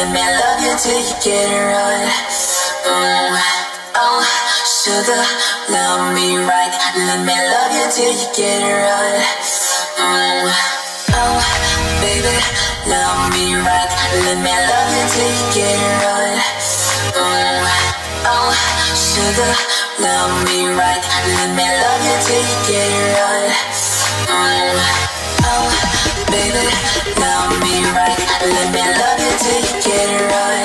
Let me love you till you get it right. Mm. Oh, sugar, love me right. Let me love you till you get it right. Mm. Oh, baby, love me right. Let me love you till you get it right. Mm. Oh, sugar, love me right. Let me love you till you get it right. Mm. Love me right. Let me love you till you get it right.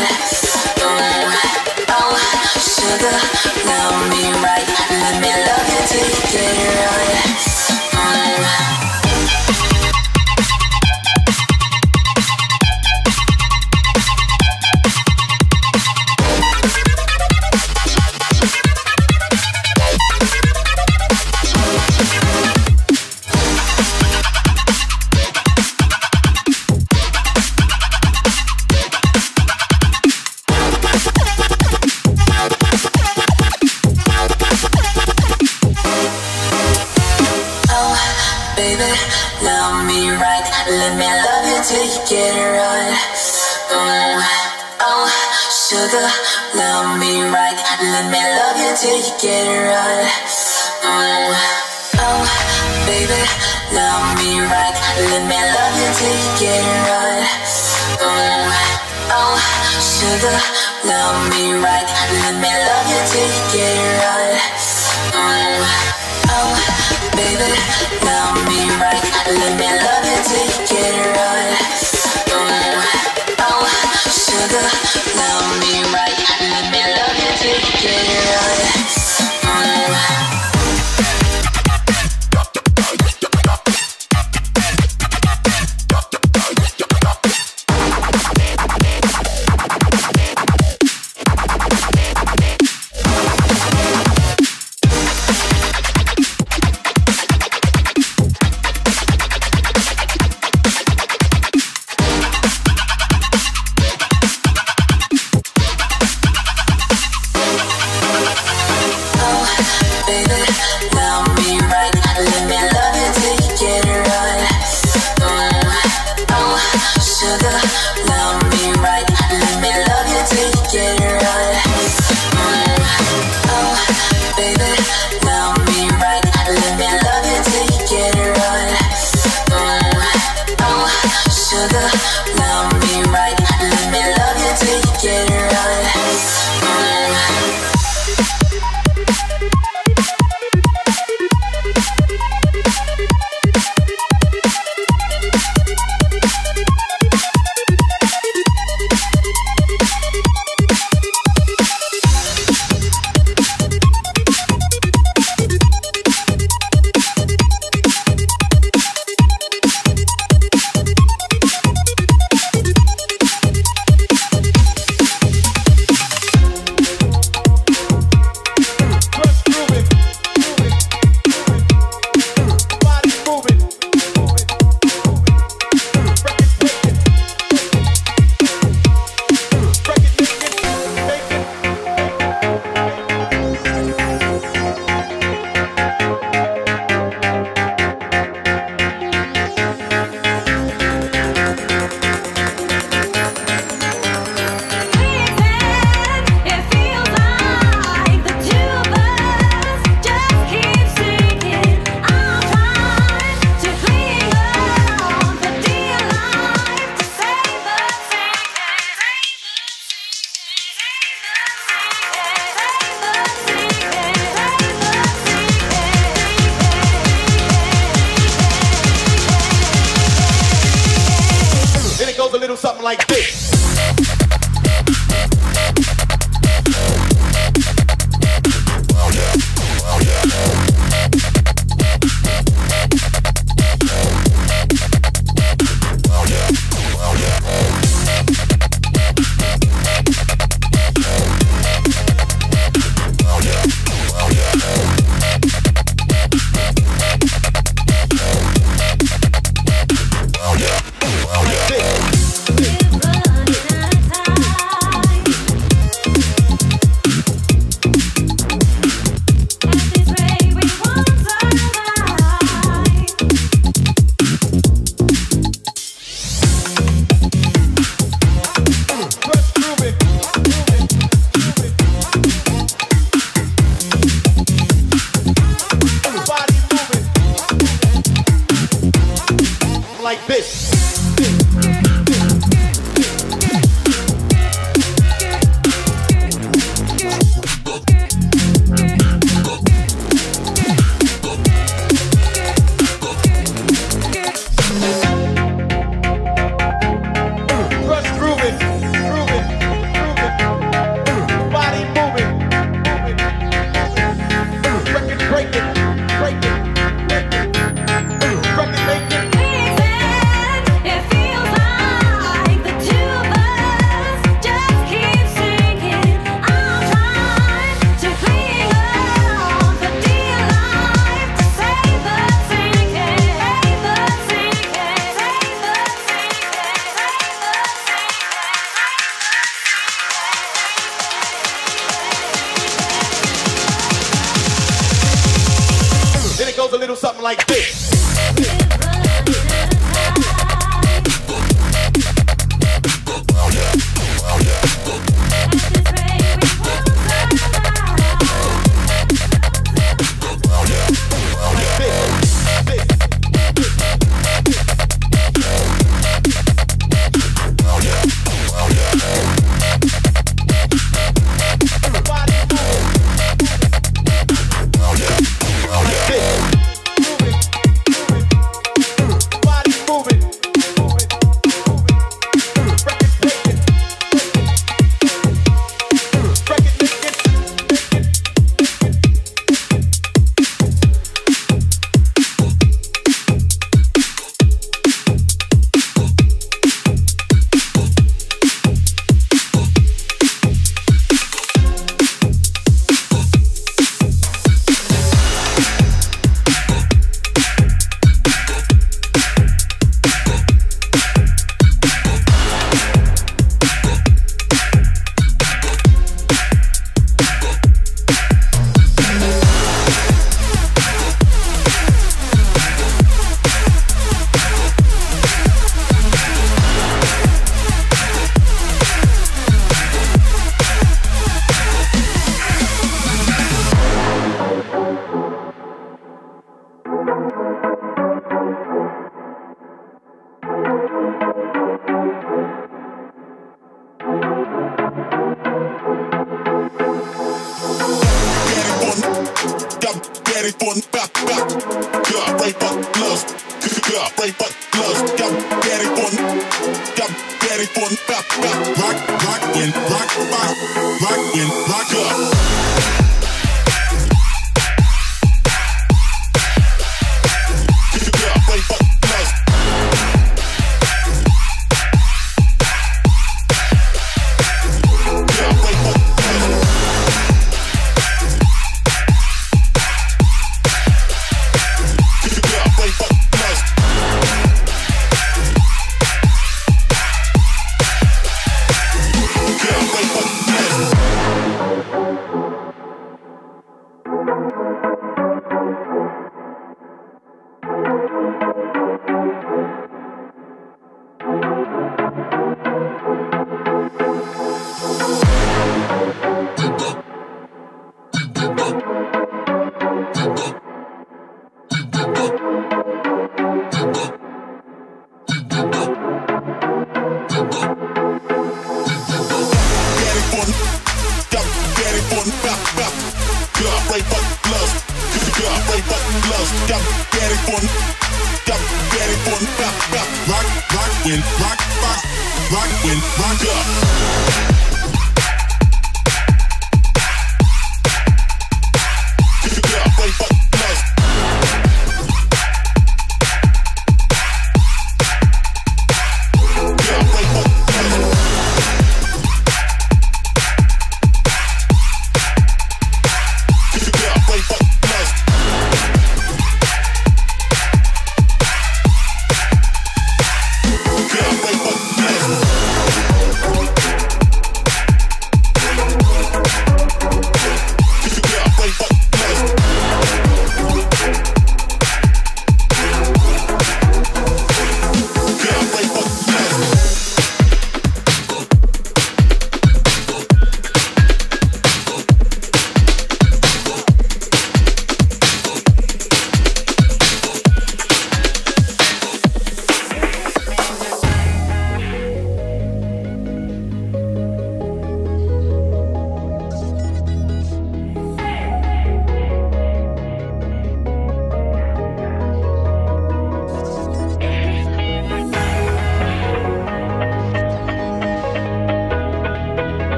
Sugar, love me right. Let me love you till you get it right. Mm. Oh, baby, love me right. Let me love you till you get it right. Mm. Oh, sugar, love me right. Let me love you till you get it right. Mm. Oh, baby, love me right. Let me love you till you get it right.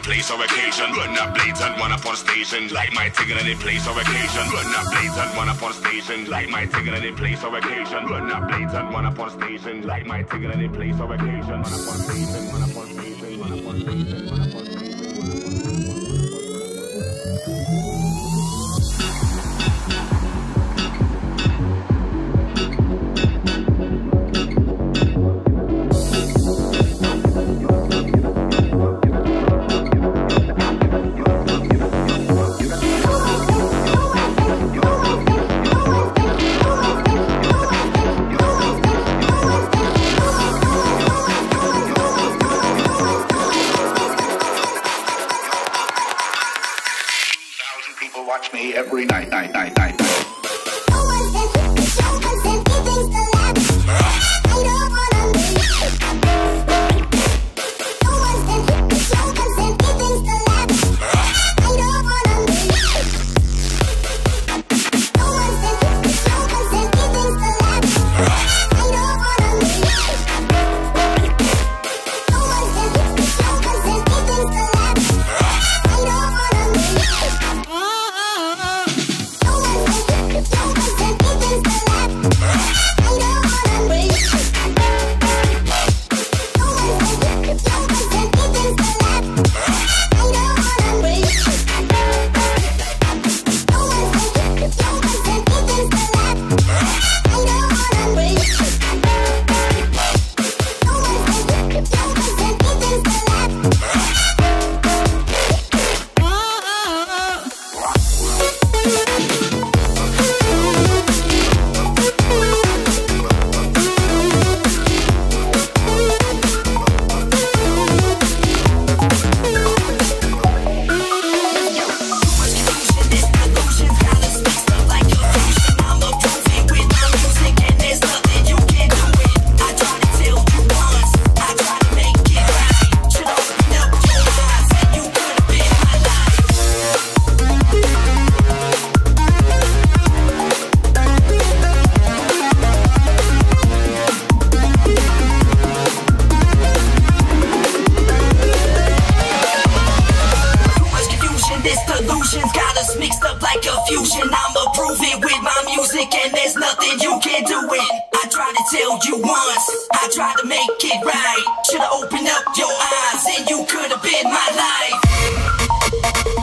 Place or occasion. Run up blatant, one up on station, like my ticket any place or occasion. Run up blatant, one up on station, like my ticket any place or occasion. Run up blatant, one up on station, like my ticket any place or occasion. One up on station, one up on station, one up on station, one up on station. Watch me every night, night, night, night, night. Tell you once, I tried to make it right. Should've opened up your eyes, and you could've been my life.